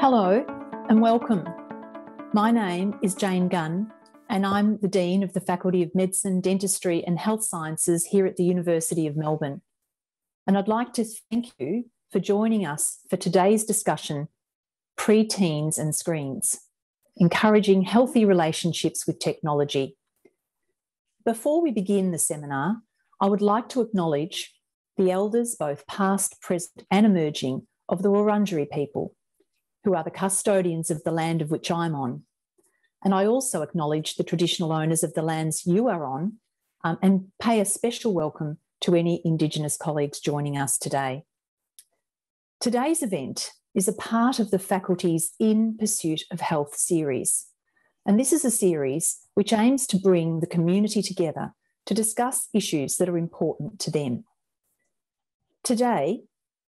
Hello and welcome. My name is Jane Gunn, and I'm the Dean of the Faculty of Medicine, Dentistry and Health Sciences here at the University of Melbourne. And I'd like to thank you for joining us for today's discussion Pre-Teens and Screens Encouraging Healthy Relationships with Technology. Before we begin the seminar, I would like to acknowledge the elders, both past, present, and emerging, of the Wurundjeri people who are the custodians of the land of which I'm on. And I also acknowledge the traditional owners of the lands you are on um, and pay a special welcome to any Indigenous colleagues joining us today. Today's event is a part of the faculty's In Pursuit of Health series. And this is a series which aims to bring the community together to discuss issues that are important to them. Today,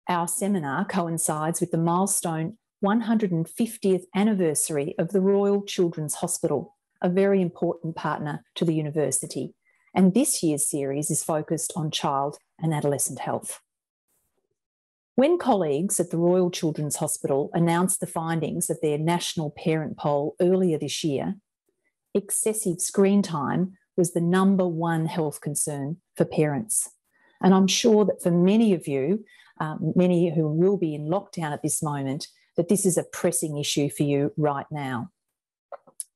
our seminar coincides with the milestone 150th anniversary of the Royal Children's Hospital, a very important partner to the university. And this year's series is focused on child and adolescent health. When colleagues at the Royal Children's Hospital announced the findings of their national parent poll earlier this year, excessive screen time was the number one health concern for parents. And I'm sure that for many of you, um, many who will be in lockdown at this moment, that this is a pressing issue for you right now.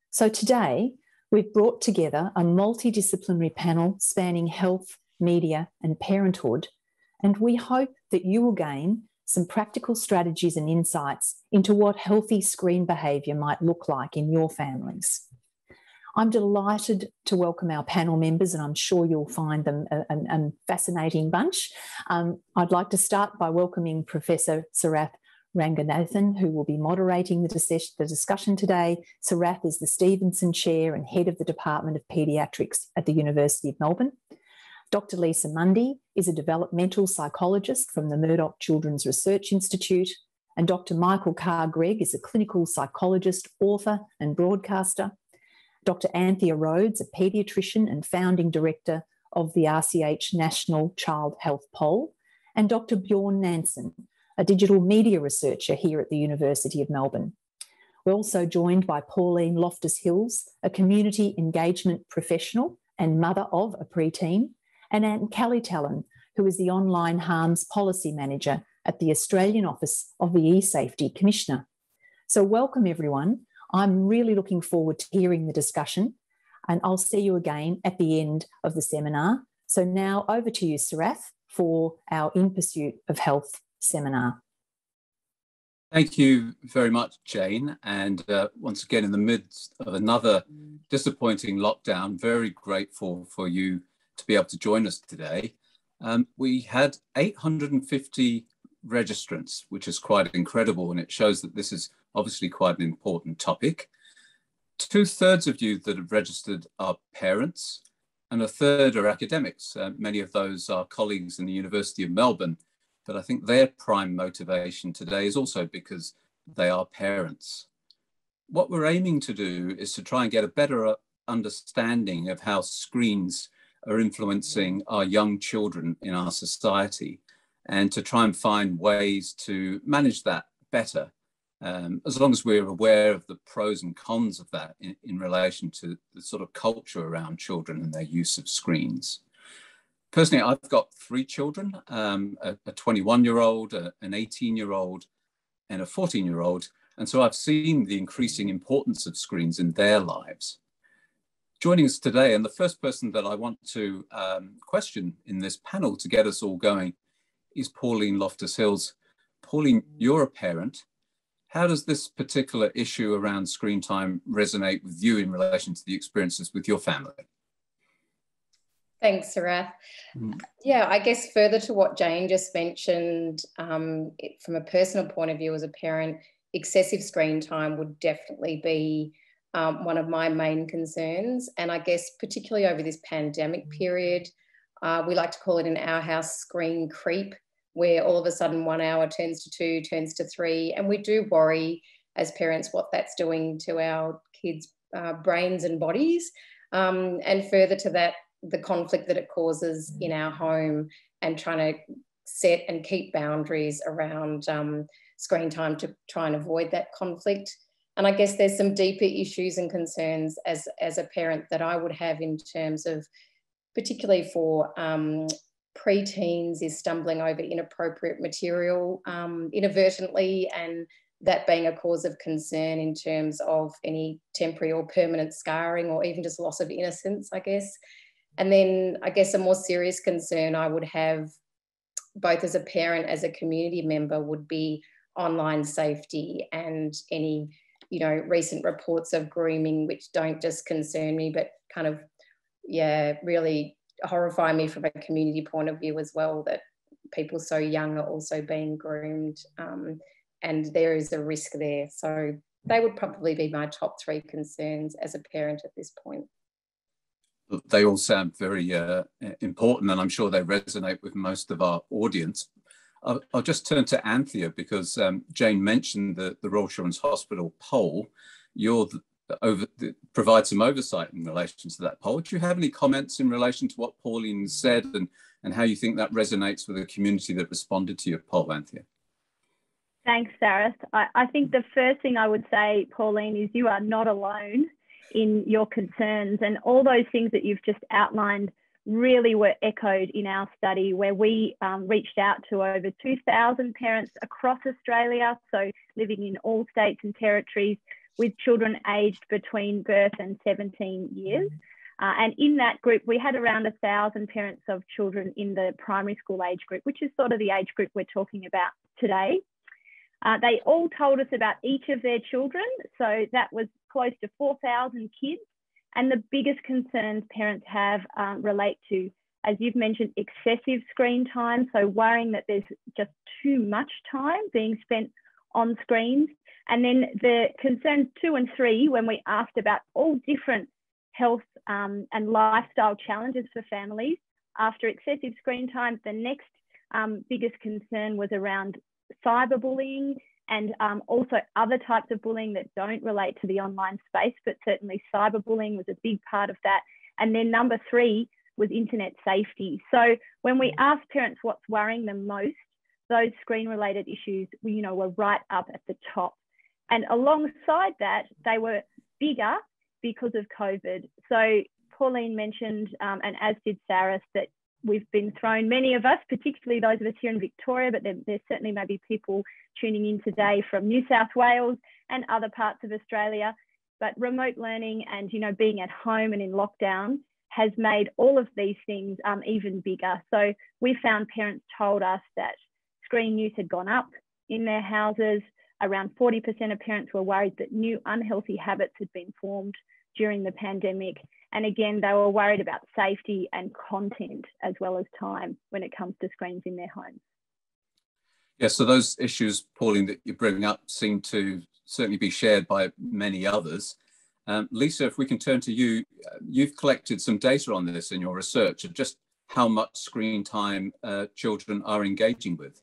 So today, we've brought together a multidisciplinary panel spanning health, media, and parenthood, and we hope that you will gain some practical strategies and insights into what healthy screen behaviour might look like in your families. I'm delighted to welcome our panel members, and I'm sure you'll find them a, a, a fascinating bunch. Um, I'd like to start by welcoming Professor Sarath Ranganathan, who will be moderating the, discussion today. Sarath is the Stevenson Chair and Head of the Department of Paediatrics at the University of Melbourne. Dr. Lisa Mundy is a developmental psychologist from the Murdoch Children's Research Institute. And Dr. Michael Carr Gregg is a clinical psychologist, author, and broadcaster. Dr. Anthea Rhodes, a paediatrician and founding director of the RCH National Child Health Poll. And Dr. Bjorn Nansen, a digital media researcher here at the University of Melbourne. We're also joined by Pauline Loftus Hills, a community engagement professional and mother of a preteen, and Anne Kelly Tallon, who is the online harms policy manager at the Australian Office of the eSafety Commissioner. So, welcome everyone. I'm really looking forward to hearing the discussion, and I'll see you again at the end of the seminar. So, now over to you, Sarath, for our In Pursuit of Health seminar. Thank you very much, Jane. And uh, once again, in the midst of another disappointing lockdown, very grateful for you to be able to join us today. Um, we had 850 registrants, which is quite incredible, and it shows that this is obviously quite an important topic. Two thirds of you that have registered are parents, and a third are academics. Uh, many of those are colleagues in the University of Melbourne but I think their prime motivation today is also because they are parents. What we're aiming to do is to try and get a better understanding of how screens are influencing our young children in our society and to try and find ways to manage that better um, as long as we're aware of the pros and cons of that in, in relation to the sort of culture around children and their use of screens personally, I've got three children um, a 21 year old, an 18 year old, and a 14 year old. And so I've seen the increasing importance of screens in their lives. Joining us today, and the first person that I want to um, question in this panel to get us all going is Pauline Loftus Hills. Pauline, you're a parent. How does this particular issue around screen time resonate with you in relation to the experiences with your family? Thanks, Sarath. Mm. Yeah, I guess further to what Jane just mentioned, um, it, from a personal point of view as a parent, excessive screen time would definitely be um, one of my main concerns. And I guess, particularly over this pandemic period, uh, we like to call it in our house screen creep, where all of a sudden one hour turns to two, turns to three. And we do worry as parents what that's doing to our kids' uh, brains and bodies. Um, and further to that, the conflict that it causes in our home and trying to set and keep boundaries around um, screen time to try and avoid that conflict. And I guess there's some deeper issues and concerns as, as a parent that I would have in terms of, particularly for um, preteens, is stumbling over inappropriate material um, inadvertently and that being a cause of concern in terms of any temporary or permanent scarring or even just loss of innocence, I guess. And then I guess a more serious concern I would have both as a parent, as a community member, would be online safety and any, you know, recent reports of grooming, which don't just concern me, but kind of, yeah, really horrify me from a community point of view as well that people so young are also being groomed. Um, and there is a risk there. So they would probably be my top three concerns as a parent at this point. They all sound very uh, important, and I'm sure they resonate with most of our audience. I'll, I'll just turn to Anthea because um, Jane mentioned the, the Royal Children's Hospital poll. You're the, over the, provide some oversight in relation to that poll. Do you have any comments in relation to what Pauline said and, and how you think that resonates with the community that responded to your poll, Anthea? Thanks, Sarah. I, I think the first thing I would say, Pauline, is you are not alone in your concerns. And all those things that you've just outlined really were echoed in our study where we um, reached out to over 2,000 parents across Australia, so living in all states and territories with children aged between birth and 17 years. Uh, and in that group, we had around a thousand parents of children in the primary school age group, which is sort of the age group we're talking about today. Uh, they all told us about each of their children. So that was close to 4,000 kids. And the biggest concerns parents have um, relate to, as you've mentioned, excessive screen time. So worrying that there's just too much time being spent on screens. And then the concerns two and three, when we asked about all different health um, and lifestyle challenges for families, after excessive screen time, the next um, biggest concern was around cyberbullying and um, also other types of bullying that don't relate to the online space, but certainly cyberbullying was a big part of that. And then number three was internet safety. So when we asked parents what's worrying them most, those screen related issues, you know, were right up at the top. And alongside that, they were bigger because of COVID. So Pauline mentioned, um, and as did Sarath, that we've been thrown, many of us, particularly those of us here in Victoria, but there, there certainly may be people tuning in today from New South Wales and other parts of Australia. But remote learning and you know being at home and in lockdown has made all of these things um, even bigger. So we found parents told us that screen use had gone up in their houses. Around 40% of parents were worried that new unhealthy habits had been formed during the pandemic. And again, they were worried about safety and content as well as time when it comes to screens in their homes. Yeah, so those issues, Pauline, that you bring up seem to certainly be shared by many others. Um, Lisa, if we can turn to you, uh, you've collected some data on this in your research of just how much screen time uh, children are engaging with.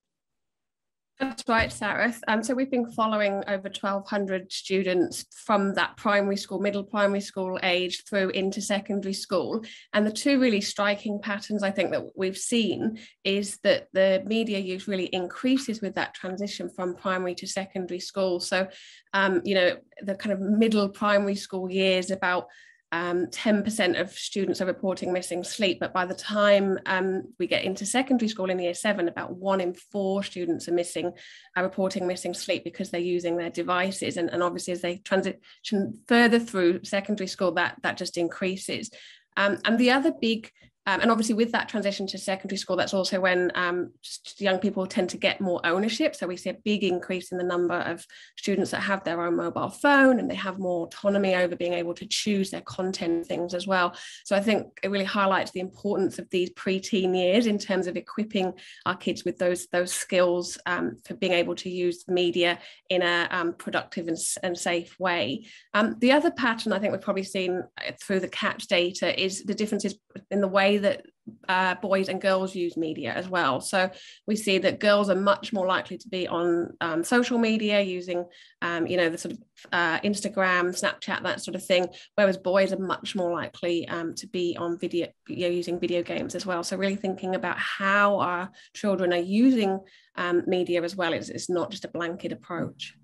That's right, Sarah. Um, so we've been following over 1,200 students from that primary school, middle primary school age through into secondary school. And the two really striking patterns I think that we've seen is that the media use really increases with that transition from primary to secondary school. So, um, you know, the kind of middle primary school years, about um, 10% of students are reporting missing sleep, but by the time um, we get into secondary school in year seven, about one in four students are missing, are reporting missing sleep because they're using their devices. And, and obviously, as they transition further through secondary school, that, that just increases. Um, and the other big um, and obviously, with that transition to secondary school, that's also when um, young people tend to get more ownership. So we see a big increase in the number of students that have their own mobile phone and they have more autonomy over being able to choose their content things as well. So I think it really highlights the importance of these preteen years in terms of equipping our kids with those those skills um, for being able to use media in a um, productive and, and, safe way. Um, the other pattern I think we've probably seen uh, through the CATS data is the differences in the way that uh, boys and girls use media as well. So we see that girls are much more likely to be on um, social media using, um, you know, the sort of uh, Instagram, Snapchat, that sort of thing, whereas boys are much more likely um, to be on video, you know, using video games as well. So really thinking about how our children are using um, media as well. It's, it's not just a blanket approach.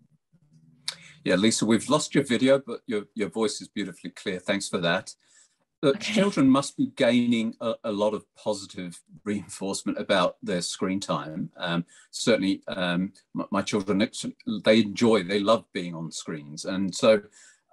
Yeah, Lisa, we've lost your video, but your, your voice is beautifully clear. Thanks for that. Okay. Children must be gaining a, a, lot of positive reinforcement about their screen time. Um, certainly, um, my, my, children, they enjoy, they love being on screens. And so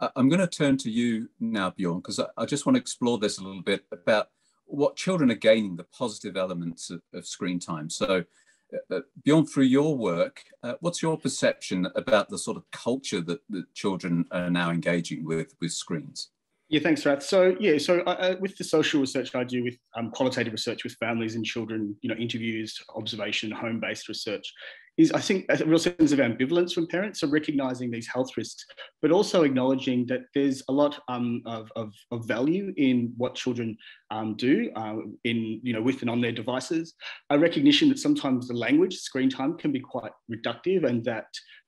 uh, I'm going to turn to you now, Bjorn, because I, I, just want to explore this a little bit about what children are gaining, the positive elements of, of screen time. So uh, uh, Bjorn, through your work, uh, what's your perception about the sort of culture that, that children are now engaging with with screens? Yeah, thanks, Rath. So yeah, so uh, uh, with the social research I do with um, qualitative research with families and children, you know, interviews, observation, home-based research, is I think a real sense of ambivalence from parents. So recognizing these health risks, but also acknowledging that there's a lot um, of, of, of, value in what children um, do uh, in you know with and on their devices. A recognition that sometimes the language screen time can be quite reductive, and that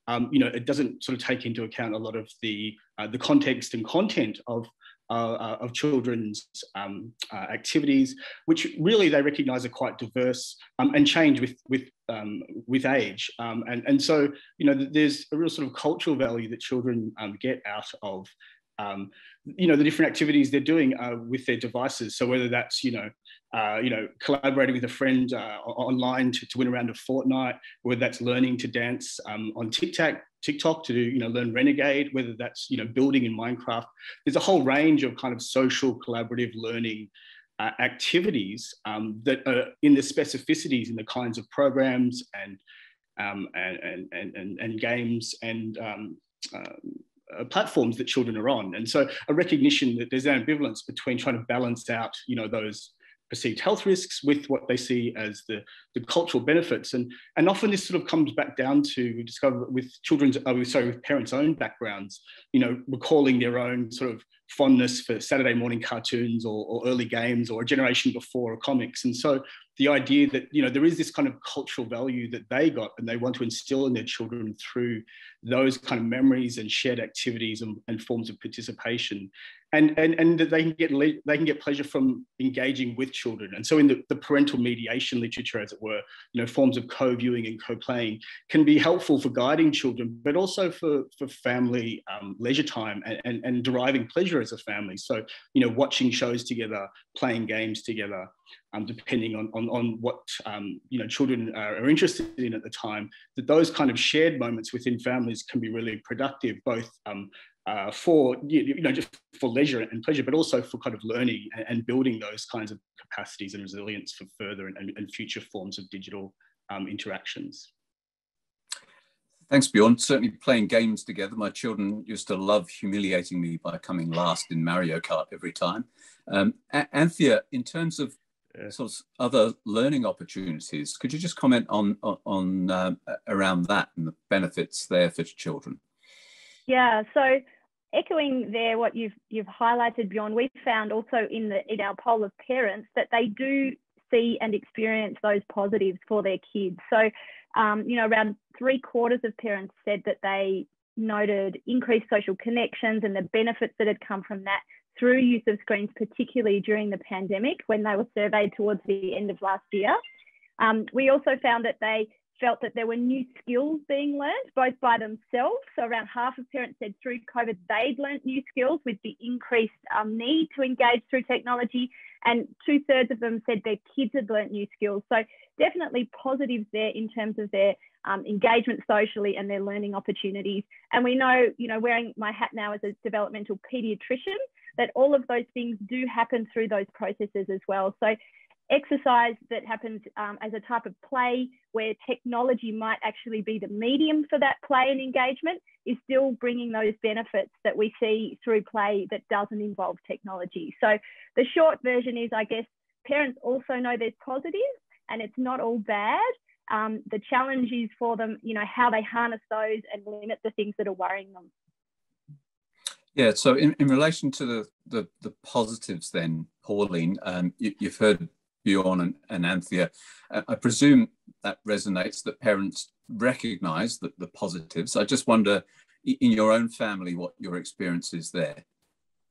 um, you know it doesn't sort of take into account a lot of the uh, the context and content of uh, of children's um, uh, activities, which really they recognise are quite diverse um, and change with with um, with age. Um, and and so you know there's a real sort of cultural value that children um, get out of. Um, you know the different activities they're doing uh, with their devices. So whether that's you know uh, you know, collaborating with a friend uh, online to, to win around a Fortnite, whether that's learning to dance um, on TikTok, TikTok to you know learn Renegade, whether that's you know building in Minecraft. There's a whole range of kind of social collaborative learning uh, activities um, that are in the specificities in the kinds of programs and um, and, and, and, and, games and um, uh, platforms that children are on. And so a recognition that there's an ambivalence between trying to balance out, you know, those perceived health risks with what they see as the, the cultural benefits. And, and often this sort of comes back down to, we discover with children's, uh, sorry, with parents' own backgrounds, you know, recalling their own sort of fondness for Saturday morning cartoons or, or early games or a generation before comics. And so the idea that you know there is this kind of cultural value that they got and they want to instill in their children through those kind of memories and shared activities and, and forms of participation and and and that they can get they can get pleasure from engaging with children. And so in the, the parental mediation literature as it were you know forms of co-viewing and co-playing can be helpful for guiding children but also for for family um, leisure time and, and and deriving pleasure as a family. So you know watching shows together playing games together um, depending on, on, on what um, you know children are, are, interested in at the time, that those kind of shared moments within families can be really productive, both um, uh, for you know just for leisure and pleasure, but also for kind of learning and, and building those kinds of capacities and resilience for further and, and future forms of digital um, interactions. Thanks, Bjorn. Certainly playing games together. My children used to love humiliating me by coming last in Mario Kart every time. Um, Anthea, in terms of sort of other learning opportunities. Could you just comment on on um, around that and the benefits there for children? Yeah. So echoing there what you've you've highlighted, Bjorn, we found also in the in our poll of parents that they do see and experience those positives for their kids. So, um, you know, around three quarters of parents said that they noted increased social connections and the benefits that had come from that through use of screens, particularly during the pandemic when they were surveyed towards the end of last year. Um, we also found that they felt that there were new skills being learned, both by themselves. So around half of parents said through COVID, they'd learned new skills with the increased um, need to engage through technology. And two thirds of them said their kids had learned new skills. So definitely positives there in terms of their um, engagement socially and their learning opportunities. And we know, you know, wearing my hat now as a developmental pediatrician, that all of those things do happen through those processes as well. So exercise that happens um, as a type of play where technology might actually be the medium for that play and engagement is still bringing those benefits that we see through play that doesn't involve technology. So the short version is, I guess, parents also know there's positives and it's not all bad. Um, the challenge is for them, you know, how they harness those and limit the things that are worrying them. Yeah, so in, in relation to the, the, the positives then, Pauline, um, you, have heard Bjorn and, and Anthea. Uh, I presume that resonates that parents recognize the, the positives. I just wonder in your own family what your experience is there.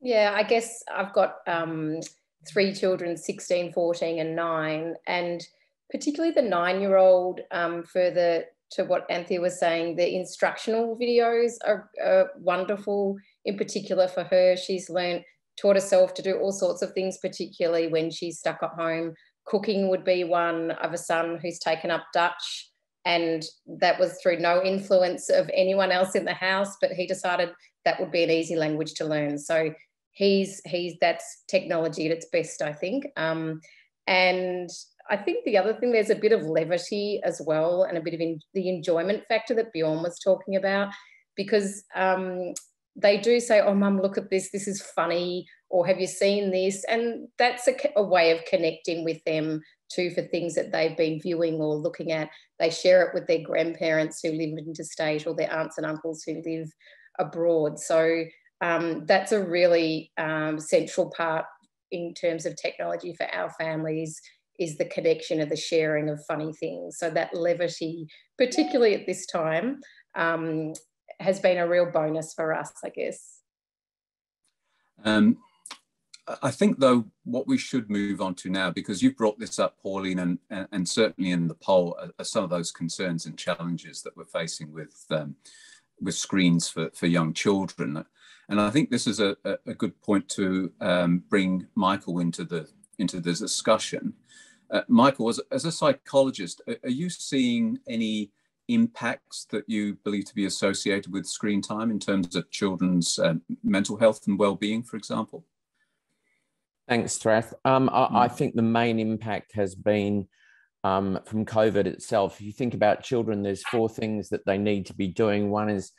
Yeah, I guess I've got um, three children 16, 14, and nine. And particularly the nine year old, um, further to what Anthea was saying, the instructional videos are, are wonderful. In particular, for her, she's learned, taught herself to do all sorts of things, particularly when she's stuck at home. Cooking would be one. Have a son who's taken up Dutch, and that was through no influence of anyone else in the house, but he decided that would be an easy language to learn. So he's he's that's technology at its best, I think. Um, and I think the other thing, there's a bit of levity as well, and a bit of in, the enjoyment factor that Bjorn was talking about, because um, they do say, "Oh, mum, look at this. This is funny," or "Have you seen this?" And that's a, a way of connecting with them too for things that they've been viewing or looking at. They share it with their grandparents who live interstate or their aunts and uncles who live abroad. So um, that's a really um, central part in terms of technology for our families is the connection of the sharing of funny things. So that levity, particularly at this time, um, has been a real bonus for us, I guess. Um, I think, though, what we should move on to now, because you've brought this up, Pauline, and, and, and certainly in the poll, are, some of those concerns and challenges that we're facing with um, with screens for, for young children. And I think this is a, a good point to um, bring Michael into the into the discussion. Uh, Michael, as, as a psychologist, are, are, you seeing any impacts that you believe to be associated with screen time in terms of children's uh, mental health and well-being, for example? Thanks, Strath. Um, I, I, hmm. think the main impact has been um, from COVID itself. If you think about children, there's four things that they need to be doing. One is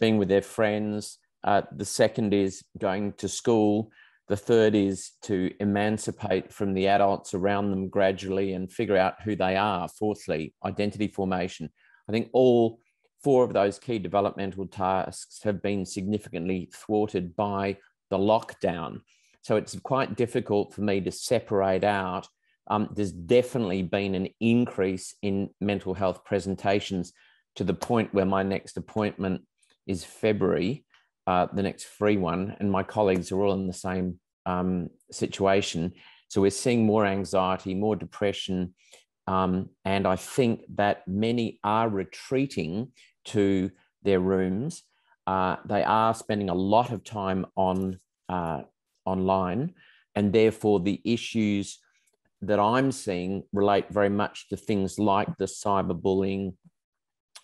being with their friends. Uh, the second is going to school. The third is to emancipate from the adults around them gradually and figure out who they are. Fourthly, identity formation. I think all four of those key developmental tasks have been significantly thwarted by the lockdown. So it's quite difficult for me to separate out. Um, there's definitely been an increase in mental health presentations to the point where my next appointment is February uh, the next free one, and my colleagues are all in the same um, situation. So we're seeing more anxiety, more depression, um, and I think that many are retreating to their rooms. Uh, they are spending a lot of time on uh, online, and therefore the issues that I'm seeing relate very much to things like the cyberbullying,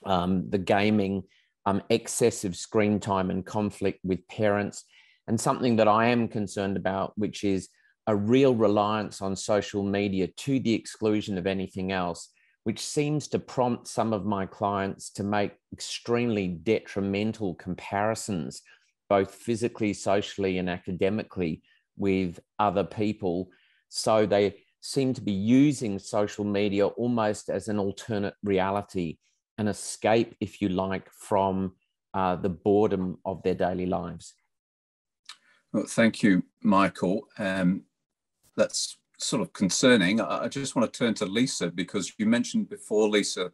um, the gaming, um, excessive screen time and conflict with parents, and something that I am concerned about, which is a real reliance on social media to the exclusion of anything else, which seems to prompt some of my clients to make extremely detrimental comparisons, both physically, socially, and academically, with other people. So they seem to be using social media almost as an alternate reality an escape, if you like, from uh, the boredom of their daily lives. Well, thank you, Michael. Um, that's sort of concerning. I, just want to turn to Lisa because you mentioned before, Lisa,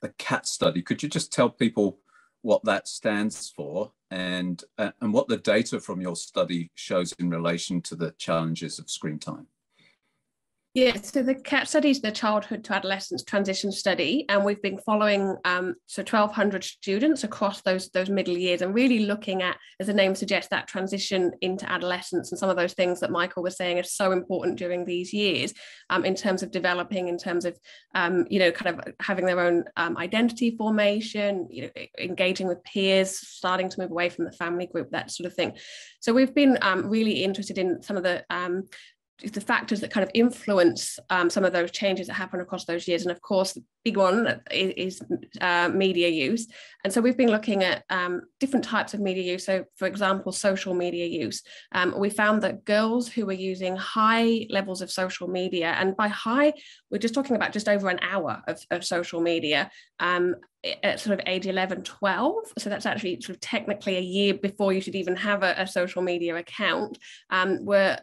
the CAT study. Could you just tell people what that stands for and, uh, and what the data from your study shows in relation to the challenges of screen time? Yeah, so the CAT study is the Childhood to Adolescence Transition Study, and we've been following um, so 1,200 students across those those middle years, and really looking at, as the name suggests, that transition into adolescence and some of those things that Michael was saying are so important during these years, um, in terms of developing, in terms of um, you know, kind of having their own um, identity formation, you know, engaging with peers, starting to move away from the family group, that sort of thing. So we've been um, really interested in some of the um, the factors that kind of influence um, some of those changes that happen across those years. And of course, the big one is, is uh, media use. And so we've been looking at um, different types of media use. So, for example, social media use. Um, we found that girls who were using high levels of social media, and by high, we're just talking about just over an hour of, of social media um, at sort of age 11 12 so that's actually sort of technically a year before you should even have a, a social media account um, were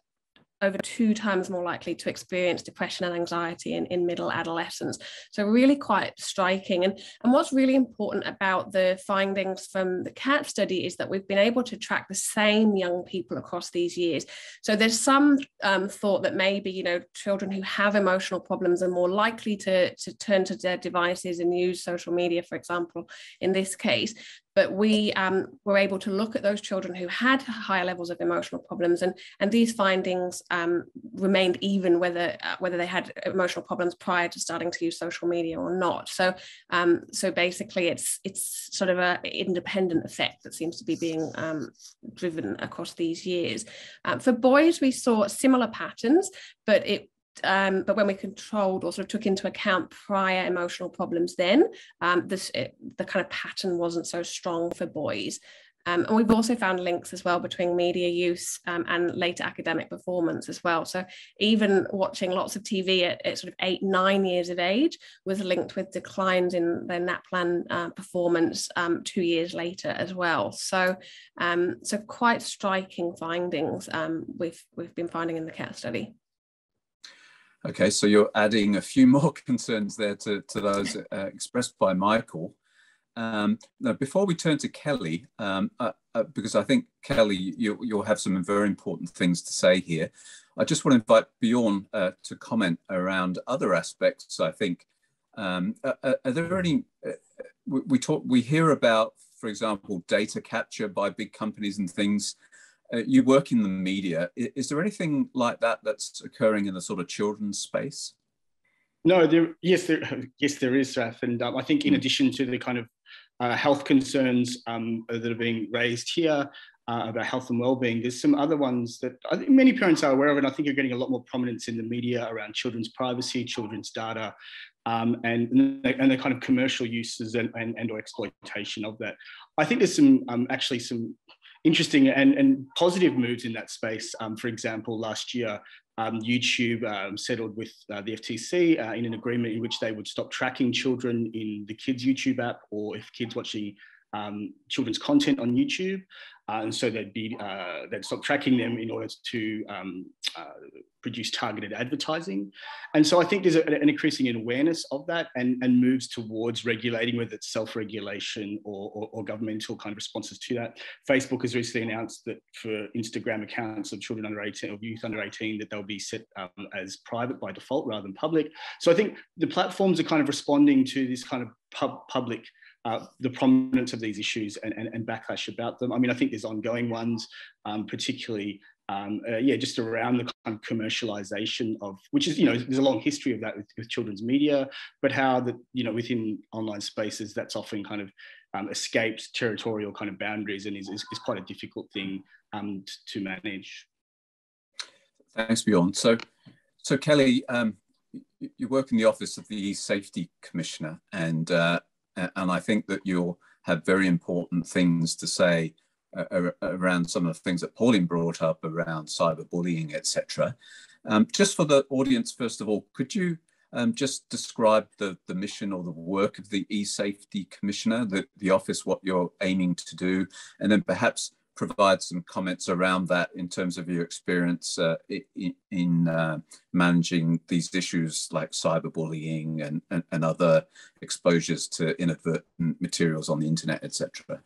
over two times more likely to experience depression and anxiety in, in middle adolescence. So really quite striking. And, and what's really important about the findings from the CAT study is that we've been able to track the same young people across these years. So there's some um, thought that maybe, you know, children who have emotional problems are more likely to, to turn to their devices and use social media, for example, in this case but we um, were able to look at those children who had higher levels of emotional problems and, and these findings um, remained even whether uh, whether they had emotional problems prior to starting to use social media or not. So um, so basically it's it's sort of a independent effect that seems to be being um, driven across these years. Um, for boys we saw similar patterns but it um, but when we controlled or sort of took into account prior emotional problems then um, this it, the kind of pattern wasn't so strong for boys um, and we've also found links as well between media use um, and later academic performance as well. So even watching lots of TV at, at, sort of eight, nine years of age was linked with declines in their NAPLAN uh, performance um, two years later as well. So, um, so quite striking findings we've we've been finding in the CAT study. Okay, so you're adding a few more concerns there to, to those uh, expressed by Michael. Um, now, before we turn to Kelly, um, uh, uh, because I think Kelly, you, will have some very important things to say here. I just want to invite Bjorn uh, to comment around other aspects. I think um, are, uh, uh, are, there any? we, we talk, we hear about, for example, data capture by big companies and things uh, you work in the media. Is, is, there anything like that that's occurring in the sort of children's space? No, there, yes, there, yes, there is, Raf. And um, I think in hmm. addition to the kind of uh, health concerns um, that are being raised here uh, about health and well-being, there's some other ones that I think many parents are aware of, and I think are getting a lot more prominence in the media around children's privacy, children's data, um, and, and the kind of commercial uses and, and, and, or exploitation of that. I think there's some um, actually some interesting and, and positive moves in that space. Um, for example, last year, um, YouTube um, settled with uh, the FTC uh, in an agreement in which they would stop tracking children in the kids' YouTube app or if kids watching um, children's content on YouTube. Uh, and so they'd be uh, they'd stop tracking them in order to um, uh, produce targeted advertising. And so I think there's a, an increasing awareness of that and, and moves towards regulating, whether it's self-regulation or, or, or, governmental kind of responses to that. Facebook has recently announced that for Instagram accounts of children under 18 or youth under 18, that they'll be set um, as private by default rather than public. So I think the platforms are kind of responding to this kind of pub, public uh, the prominence of these issues and, and, and, backlash about them. I mean, I think there's ongoing ones, um, particularly, um, uh, yeah, just around the kind of commercialization of, which is, you know, there's a long history of that with, with children's media, but how that, you know, within online spaces, that's often kind of um, escapes territorial kind of boundaries and is, is, is quite a difficult thing um, to manage. Thanks, Bjorn. So, so Kelly, um, you work in the office of the Safety Commissioner, and uh, and I think that you'll have very important things to say uh, around some of the things that Pauline brought up around cyberbullying, etc. Um, just for the audience, first of all, could you um, just describe the, the mission or the work of the e-safety commissioner, the, the office, what you're aiming to do, and then perhaps provide some comments around that in terms of your experience uh, in, in uh, managing these issues like cyberbullying and, and, and, other exposures to inadvertent materials on the internet, etc.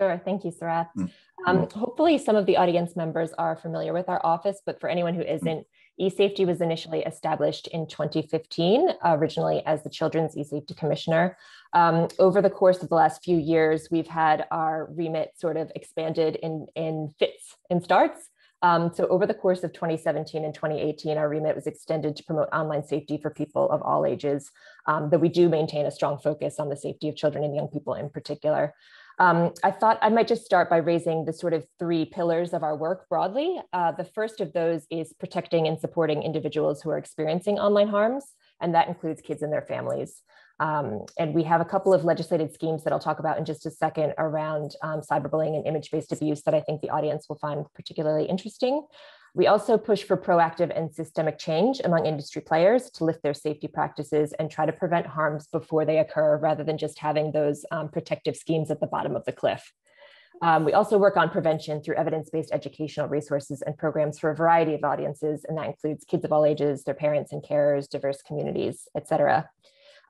Sure, thank you, Sarath. Mm. Um, hopefully some of the audience members are familiar with our office, but for anyone who isn't, eSafety was initially established in 2015, originally as the Children's eSafety Commissioner. Um, over the course of the last few years, we've had our remit sort of expanded in, in fits and starts. Um, so over the course of 2017 and 2018, our remit was extended to promote online safety for people of all ages, um, though we do maintain a strong focus on the safety of children and young people in particular. Um, I thought I might just start by raising the sort of three pillars of our work broadly. Uh, the first of those is protecting and supporting individuals who are experiencing online harms, and that includes kids and their families. Um, and we have a couple of legislated schemes that I'll talk about in just a second around um, cyberbullying and image-based abuse that I think the audience will find particularly interesting. We also push for proactive and systemic change among industry players to lift their safety practices and try to prevent harms before they occur rather than just having those um, protective schemes at the bottom of the cliff. Um, we also work on prevention through evidence-based educational resources and programs for a variety of audiences, and that includes kids of all ages, their parents and carers, diverse communities, et cetera.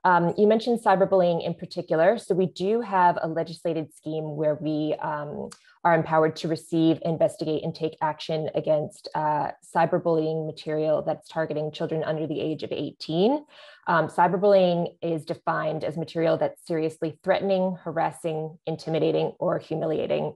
Um, you mentioned cyberbullying in particular. So we do have a legislated scheme where we um, are empowered to receive, investigate, and take action against uh, cyberbullying material that's targeting children under the age of 18. Um, cyberbullying is defined as material that's seriously threatening, harassing, intimidating, or humiliating.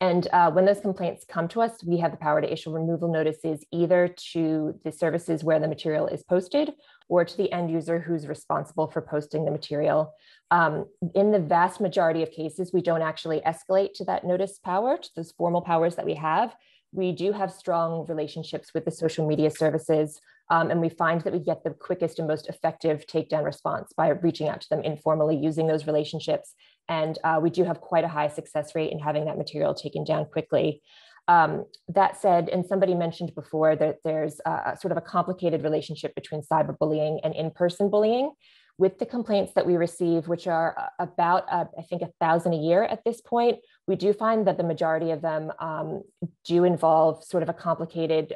And uh, when those complaints come to us, we have the power to issue removal notices either to the services where the material is posted or to the end user who's responsible for posting the material. Um, in the vast majority of cases, we don't actually escalate to that notice power, to those formal powers that we have. We do have strong relationships with the social media services, um, and we find that we get the quickest and most effective takedown response by reaching out to them informally using those relationships. And uh, we do have quite a high success rate in having that material taken down quickly. Um, that said, and somebody mentioned before that there's a, sort of a complicated relationship between cyberbullying and in-person bullying. With the complaints that we receive, which are uh, about, uh, I think, a thousand a year at this point, we do find that the majority of them um, do involve sort of a complicated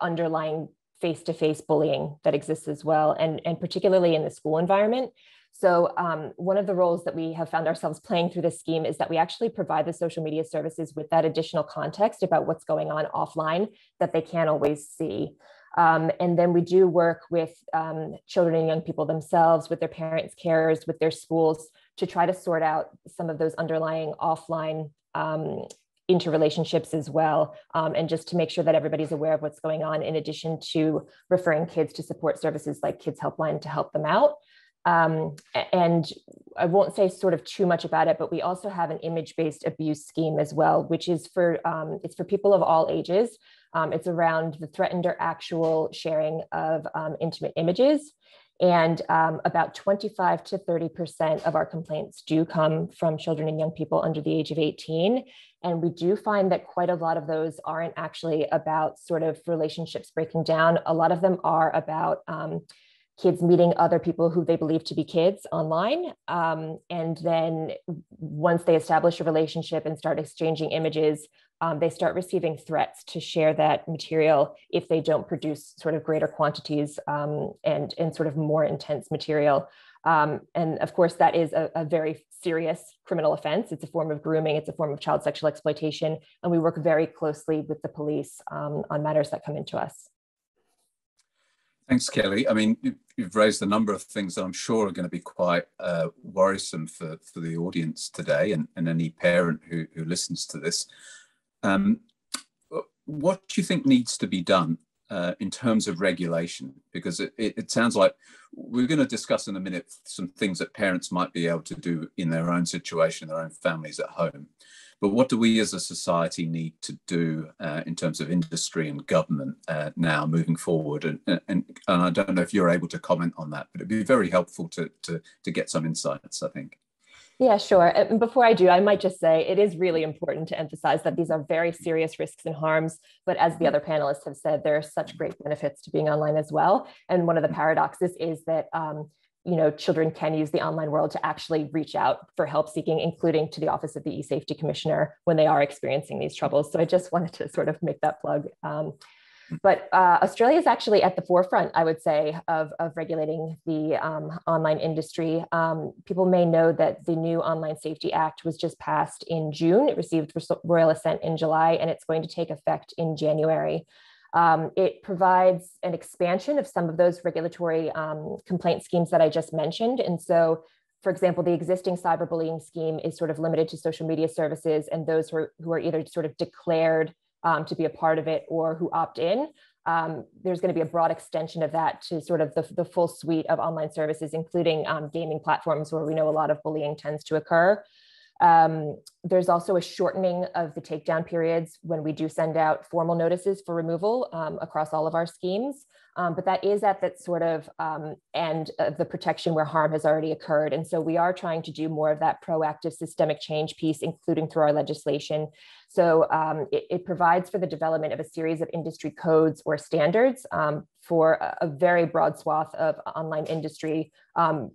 underlying face-to-face bullying that exists as well, and, and particularly in the school environment. So um, one of the roles that we have found ourselves playing through this scheme is that we actually provide the social media services with that additional context about what's going on offline that they can't always see. Um, and then we do work with um, children and young people themselves, with their parents, carers, with their schools to try to sort out some of those underlying offline um, interrelationships as well, um, and just to make sure that everybody's aware of what's going on, in addition to referring kids to support services like Kids Helpline to help them out. Um, and I won't say sort of too much about it, but we also have an image-based abuse scheme as well, which is for um, it's for people of all ages. Um, it's around the threatened or actual sharing of um, intimate images. And um, about 25 to 30% of our complaints do come from children and young people under the age of 18. And we do find that quite a lot of those aren't actually about sort of relationships breaking down. A lot of them are about um, kids meeting other people who they believe to be kids online. Um, and then once they establish a relationship and start exchanging images, um, they start receiving threats to share that material if they don't produce sort of greater quantities um, and, and sort of more intense material. Um, and of course, that is a, a, very serious criminal offense. It's a form of grooming, it's a form of child sexual exploitation. And we work very closely with the police um, on matters that come into us. Thanks, Kelly. I mean, you've raised a number of things that I'm sure are going to be quite uh, worrisome for, for the audience today and, and any parent who, who listens to this. Um, what do you think needs to be done uh, in terms of regulation? Because it, it, it, sounds like we're going to discuss in a minute some things that parents might be able to do in their own situation, their own families at home. But what do we as a society need to do uh, in terms of industry and government uh, now moving forward? And, and, and, I don't know if you're able to comment on that, but it'd be very helpful to, to, to get some insights, I think. Yeah, sure. And before I do, I might just say it is really important to emphasize that these are very serious risks and harms. But as the other panelists have said, there are such great benefits to being online as well. And one of the paradoxes is that um, you know, children can use the online world to actually reach out for help seeking, including to the Office of the E-Safety Commissioner when they are experiencing these troubles. So I just wanted to sort of make that plug. Um, but uh, Australia is actually at the forefront, I would say, of, of regulating the um, online industry. Um, people may know that the new Online Safety Act was just passed in June. It received royal assent in July, and it's going to take effect in January. Um, it provides an expansion of some of those regulatory um, complaint schemes that I just mentioned. And so, for example, the existing cyberbullying scheme is sort of limited to social media services and those who are, who are either sort of declared um, to be a part of it or who opt in. Um, there's going to be a broad extension of that to sort of the, the full suite of online services, including um, gaming platforms where we know a lot of bullying tends to occur. Um, there's also a shortening of the takedown periods when we do send out formal notices for removal um, across all of our schemes. Um, but that is at that sort of um, end of the protection where harm has already occurred. And so we are trying to do more of that proactive systemic change piece, including through our legislation. So um, it, it, provides for the development of a series of industry codes or standards um, for a, a, very broad swath of online industry,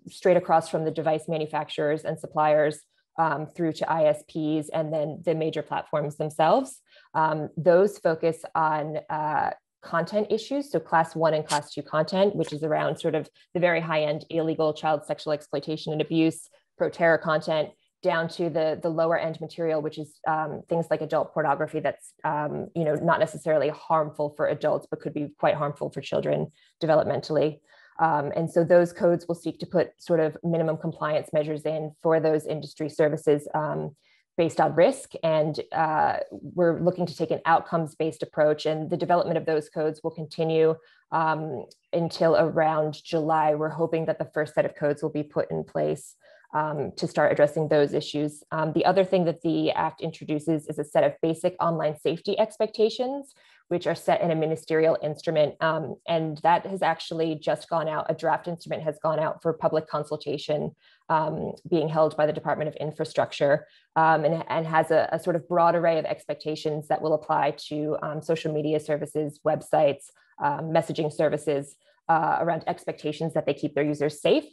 straight across from the device manufacturers and suppliers um, through to ISPs and then the major platforms themselves. Um, those focus on uh, content issues, so class one and class two content, which is around sort of the very high end illegal child sexual exploitation and abuse, pro terror content, down to the the lower end material, which is um, things like adult pornography that's um, you know not necessarily harmful for adults, but could be quite harmful for children developmentally. Um, and so those codes will seek to put sort of minimum compliance measures in for those industry services um, based on risk. And uh, we're looking to take an outcomes based approach. And the development of those codes will continue um, until around July. We're hoping that the first set of codes will be put in place um, to start addressing those issues. Um, the other thing that the Act introduces is a set of basic online safety expectations, which are set in a ministerial instrument. Um, and that has actually just gone out, a draft instrument has gone out for public consultation um, being held by the Department of Infrastructure um, and, and, has a, a, sort of broad array of expectations that will apply to um, social media services, websites, messaging services uh, around expectations that they keep their users safe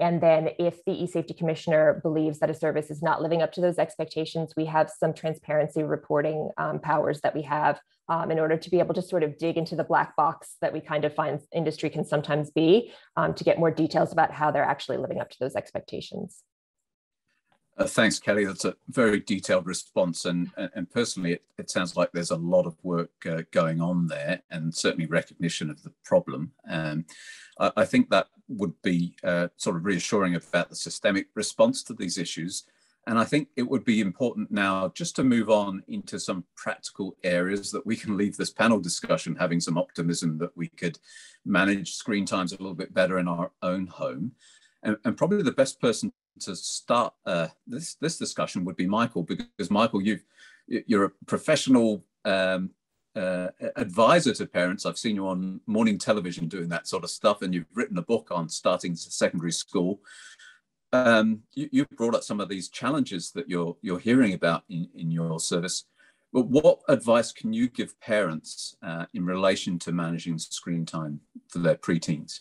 and then if the e-safety commissioner believes that a service is not living up to those expectations, we have some transparency reporting um, powers that we have um, in order to be able to sort of dig into the black box that we kind of find industry can sometimes be um, to get more details about how they're actually living up to those expectations. Uh, thanks, Kelly. That's a very detailed response. And, and personally, it, it sounds like there's a lot of work uh, going on there and certainly recognition of the problem. Um, I, I, think that would be uh, sort of reassuring about the systemic response to these issues. And I think it would be important now just to move on into some practical areas that we can leave this panel discussion having some optimism that we could manage screen times a little bit better in our own home. And, and probably the best person to start uh, this this discussion would be Michael, because Michael, you've you're a professional um, uh, advisor to parents. I've seen you on morning television doing that sort of stuff, and you've written a book on starting secondary school. Um, you, you brought up some of these challenges that you're you're hearing about in, in your service. But what advice can you give parents uh, in relation to managing screen time for their preteens?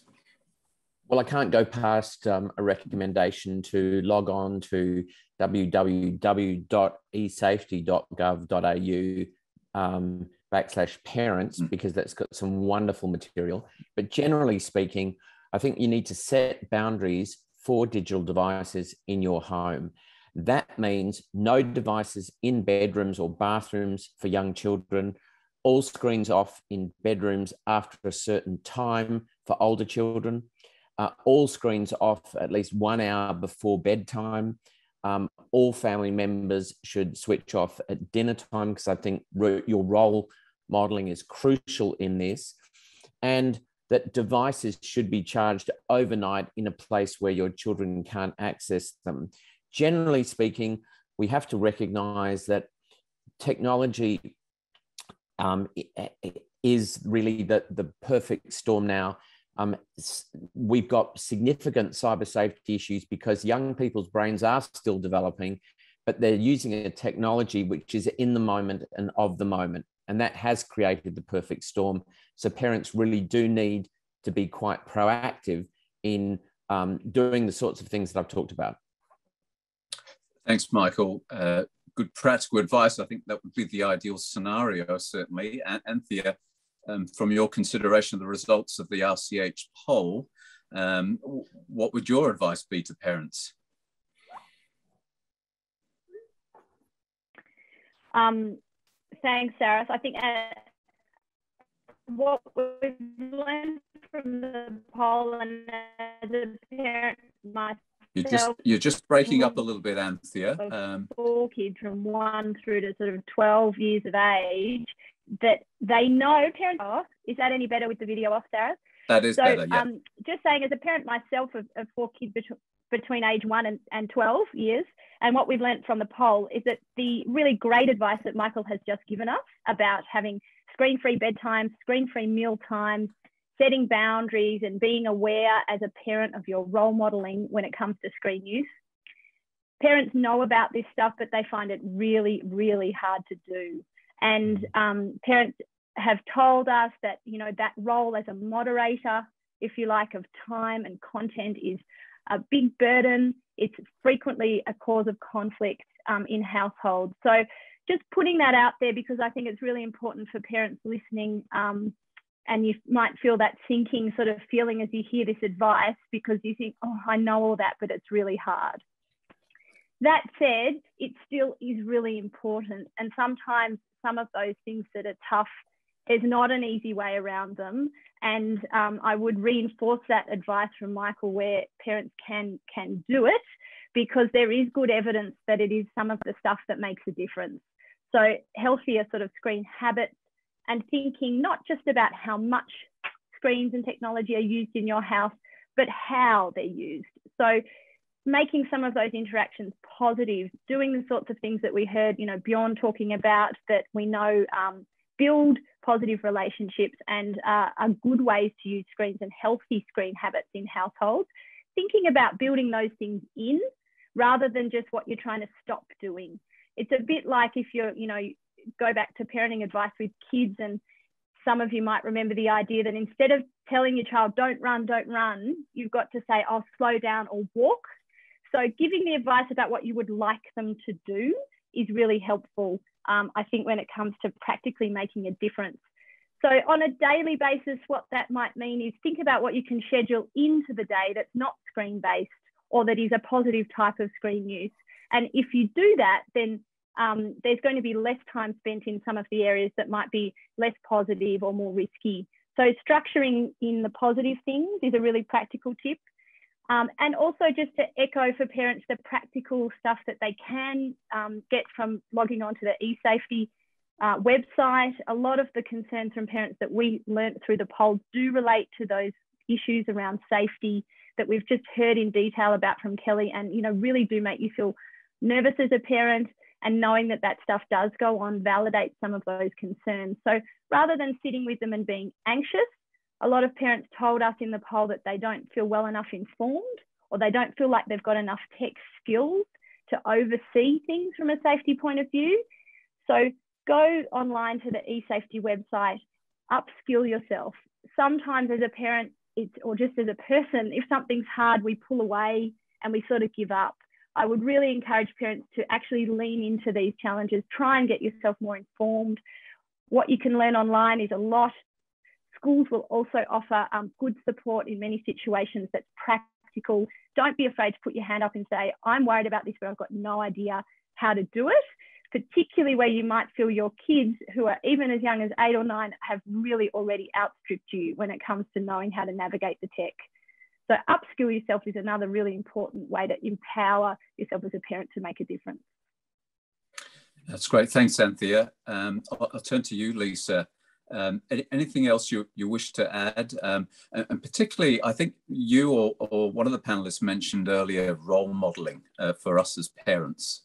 Well, I can't go past um, a recommendation to log on to www.esafety.gov.au um, backslash parents mm. because that's got some wonderful material. But generally speaking, I think you need to set boundaries for digital devices in your home. That means no devices in bedrooms or bathrooms for young children, all screens off in bedrooms after a certain time for older children uh, all screens off at least one hour before bedtime. Um, all family members should switch off at dinner time because I think your role modeling is crucial in this. And that devices should be charged overnight in a place where your children can't access them. Generally speaking, we have to recognize that technology um, is really the, the perfect storm now um, we've got significant cyber safety issues because young people's brains are still developing, but they're using a technology which is in the moment and of the moment. And that has created the perfect storm. So parents really do need to be quite proactive in um, doing the sorts of things that I've talked about. Thanks, Michael. Uh, good practical advice. I think that would be the ideal scenario, certainly. And Anthea, um, from your consideration of the results of the RCH poll, um, what would your advice be to parents? Um, thanks, Sarath. I think uh, what we've learned from the poll and as a parent myself, you're just you're just breaking up a little bit, Anthea. Um, four kids from one through to sort of 12 years of age that they know parents are. Is that any better with the video off, Sarath? That is so, better, yeah. Um, just saying, as a parent myself of, of four kids bet- between age one and, and 12 years, and what we've learned from the poll is that the really great advice that Michael has just given us about having screen-free bedtime, screen-free meal times, setting boundaries and being aware as a parent of your role modeling when it comes to screen use. Parents know about this stuff, but they find it really, really hard to do. And mm. um, parents have told us that, you know, that role as a moderator, if you like, of time and content is a big burden. It's frequently a cause of conflict um, in households. So just putting that out there because I think it's really important for parents listening. Um, and you might feel that sinking sort of feeling as you hear this advice because you think, oh, I know all that, but it's really hard. That said, it still is really important. And sometimes some of those things that are tough, there's not an easy way around them. And um, I would reinforce that advice from Michael where parents can, can do it because there is good evidence that it is some of the stuff that makes a difference. So healthier sort of screen habits and thinking not just about how much screens and technology are used in your house, but how they're used. So making some of those interactions positive, doing the sorts of things that we heard, you know, Bjorn talking about that we know um, build positive relationships and uh, are good ways to use screens and healthy screen habits in households. Thinking about building those things in rather than just what you're trying to stop doing. It's a bit like if you're, you know, go back to parenting advice with kids and some of you might remember the idea that instead of telling your child, don't run, don't run, you've got to say, I'll slow down or walk so giving the advice about what you would like them to do is really helpful, um, I think, when it comes to practically making a difference. So on a daily basis, what that might mean is think about what you can schedule into the day that's not screen based or that is a positive type of screen use. And if you do that, then um, there's going to be less time spent in some of the areas that might be less positive or more risky. So structuring in the positive things is a really practical tip. Um, and also just to echo for parents the practical stuff that they can um, get from logging onto the eSafety uh, website. A lot of the concerns from parents that we learnt through the poll do relate to those issues around safety that we've just heard in detail about from Kelly and you know really do make you feel nervous as a parent and knowing that that stuff does go on validates some of those concerns. So rather than sitting with them and being anxious, a lot of parents told us in the poll that they don't feel well enough informed or they don't feel like they've got enough tech skills to oversee things from a safety point of view. So go online to the eSafety website, upskill yourself. Sometimes as a parent it's, or just as a person, if something's hard, we pull away and we sort of give up. I would really encourage parents to actually lean into these challenges, try and get yourself more informed. What you can learn online is a lot schools will also offer um, good support in many situations that's practical. Don't be afraid to put your hand up and say, I'm worried about this, but I've got no idea how to do it, particularly where you might feel your kids, who are even as young as eight or nine, have really already outstripped you when it comes to knowing how to navigate the tech. So, upskill yourself is another really important way to empower yourself as a parent to make a difference. That's great. Thanks, Anthea. Um, I'll, I'll, turn to you, Lisa. Um, anything else you, you wish to add? Um, and, and, particularly, I think you or, or one of the panelists mentioned earlier role modeling uh, for us as parents.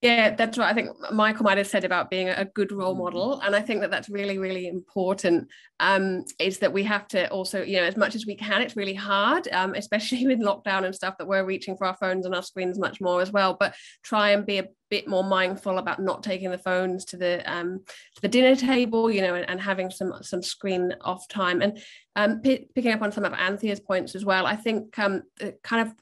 Yeah, that's right. I think Michael might have said about being a good role mm. model, and I think that that's really, really important. Um, is that we have to also, you know, as much as we can, it's really hard, um, especially with lockdown and stuff that we're reaching for our phones and our screens much more as well. But try and be a bit more mindful about not taking the phones to the um, to the dinner table, you know, and, and having some some screen off time. And um, p- picking up on some of Anthea's points as well, I think um, kind of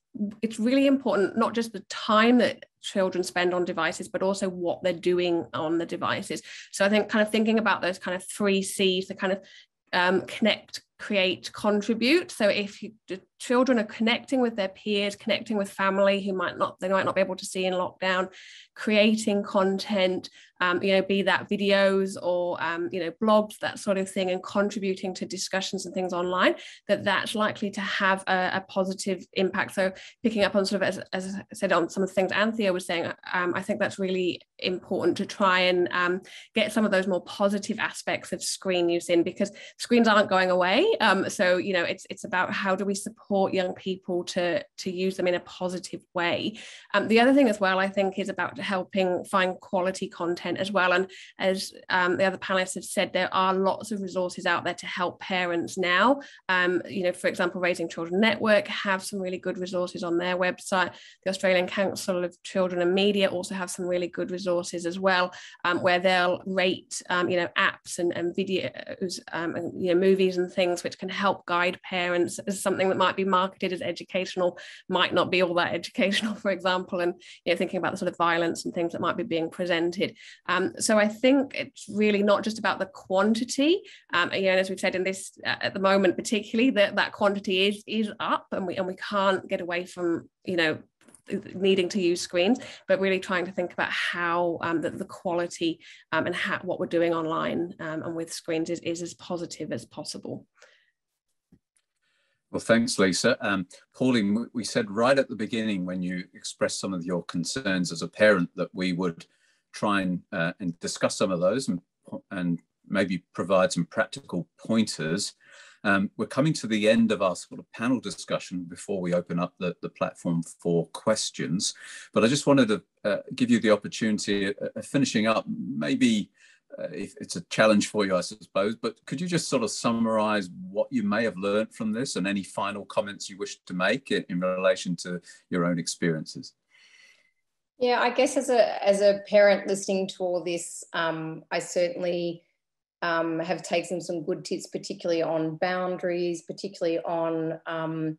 it's really important not just the time that children spend on devices, but also what they're doing on the devices. So I think kind of thinking about those kind of three C's, the kind of um, connect, create, contribute. So if you, the children are connecting with their peers, connecting with family who might not, they might not be able to see in lockdown, creating content, um, you know, be that videos or, um, you know, blogs, that sort of thing, and contributing to discussions and things online, that that's likely to have a, a positive impact. So picking up on sort of, as, as, I said, on some of the things Anthea was saying, um, I think that's really important to try and um, get some of those more positive aspects of screen use in because screens aren't going away. Um, so, you know, it's, it's about how do we support young people to, to use them in a positive way. Um, the other thing as well, I think, is about helping find quality content as well. And as um, the other panelists have said, there are lots of resources out there to help parents now. Um, you know, for example, Raising Children Network have some really good resources on their website. The Australian Council of Children and Media also have some really good resources as well, um, where they'll rate, um, you know, apps and, and videos and, you know, movies and things things which can help guide parents as something that might be marketed as educational might not be all that educational for example and you know thinking about the sort of violence and things that might be being presented. Um, so i think it's really not just about the quantity. Um, again as we've said in this uh, at the moment particularly that that quantity is is up and we and we can't get away from you know needing to use screens, but really trying to think about how um, the, the, quality um, and how, what we're doing online um, and with screens is, is as positive as possible. Well, thanks, Lisa. Um, Pauline, we said right at the beginning when you expressed some of your concerns as a parent that we would try and, uh, and discuss some of those and, and maybe provide some practical pointers. Um, we're coming to the end of our sort of panel discussion before we open up the, the platform for questions. But I just wanted to uh, give you the opportunity of uh, finishing up, maybe uh, if it's a challenge for you, I suppose, but could you just sort of summarize what you may have learned from this and any final comments you wish to make in, in relation to your own experiences? Yeah, I guess as a as a parent listening to all this, um, I certainly um, have taken some good tips, particularly on boundaries, particularly on um,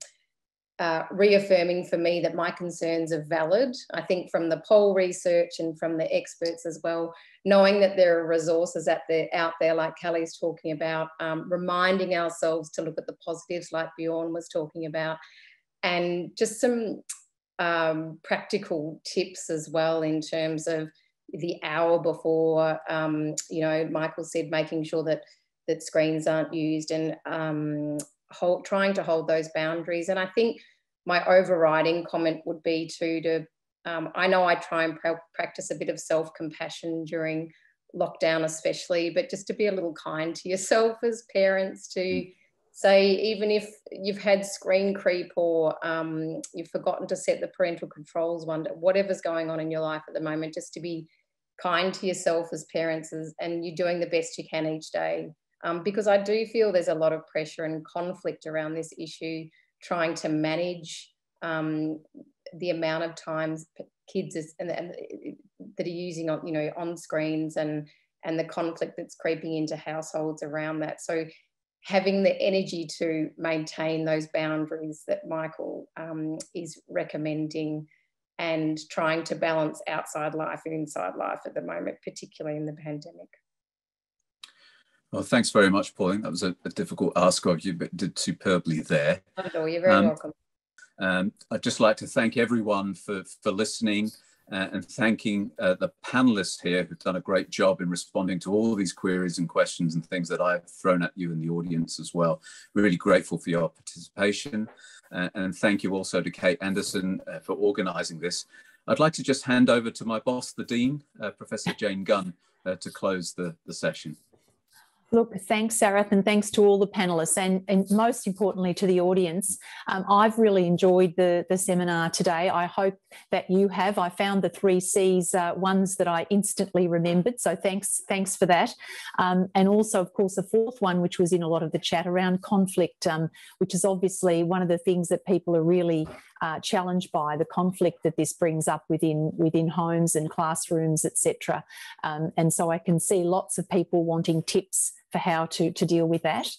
uh, reaffirming for me that my concerns are valid. I think from the poll research and from the experts as well, knowing that there are resources out there, out there like Kelly's talking about, um, reminding ourselves to look at the positives like Bjorn was talking about, and just some um, practical tips as well in terms of the hour before, um, you know, Michael said making sure that that screens aren't used and um, hold, trying to hold those boundaries. And I think my overriding comment would be to to um, I know I try and pr- practice a bit of self compassion during lockdown, especially, but just to be a little kind to yourself as parents to. Mm. Say, even if you've had screen creep or um, you've forgotten to set the parental controls one, whatever's going on in your life at the moment, just to be kind to yourself as parents and you're doing the best you can each day. Um, because I do feel there's a lot of pressure and conflict around this issue, trying to manage um, the amount of times kids is, and, and, that are using on you know on screens and and the conflict that's creeping into households around that. So having the energy to maintain those boundaries that Michael um, is recommending and trying to balance outside life and inside life at the moment, particularly in the pandemic. Well, thanks very much, Pauline. That was a, a difficult ask of you, but did superbly there. Not at all. You're very um, welcome. Um, I'd just like to thank everyone for, for listening uh, and thanking uh, the panelists here who've done a great job in responding to all these queries and questions and things that I've thrown at you in the audience as well. Really grateful for your participation. Uh, and thank you also to Kate Anderson uh, for organising this. I'd like to just hand over to my boss, the Dean, uh, Professor Jane Gunn, uh, to close the, the session. Look, thanks, Sarath, and thanks to all the panelists, and, and most importantly to the audience. Um, I've really enjoyed the, the seminar today. I hope that you have. I found the three C's uh, ones that I instantly remembered, so thanks, thanks for that. Um, and also, of course, the fourth one, which was in a lot of the chat around conflict, um, which is obviously one of the things that people are really uh, challenged by the conflict that this brings up within within homes and classrooms, etc. Um, and so I can see lots of people wanting tips for how to, to deal with that.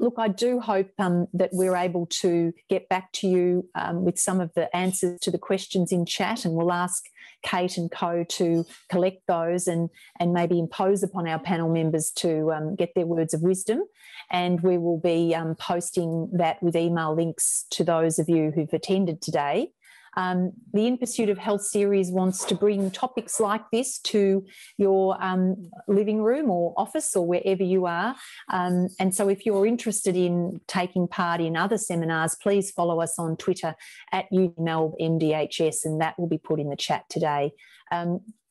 Look, I do hope um, that we're able to get back to you um, with some of the answers to the questions in chat, and we'll ask Kate and Co to collect those and, and maybe impose upon our panel members to um, get their words of wisdom. And we will be um, posting that with email links to those of you who've attended today. Um, the In Pursuit of Health series wants to bring topics like this to your um, living room or office or wherever you are. Um, and so, if you're interested in taking part in other seminars, please follow us on Twitter at UMelbMDHS, and that will be put in the chat today.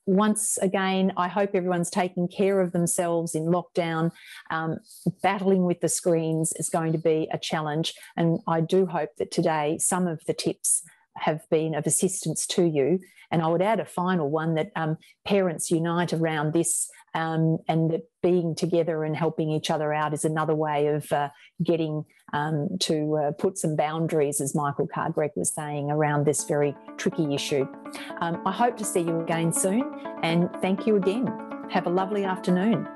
Once again, I hope everyone's taking care of themselves in lockdown. Um, battling with the screens is going to be a challenge. And I do hope that today some of the tips have been of assistance to you. And I would add a final one that um, parents unite around this um, and that being together and helping each other out is another way of uh, getting um, to uh, put some boundaries, as Michael Carr-Gregg was saying, around this very tricky issue. Um, I hope to see you again soon and thank you again. Have a lovely afternoon.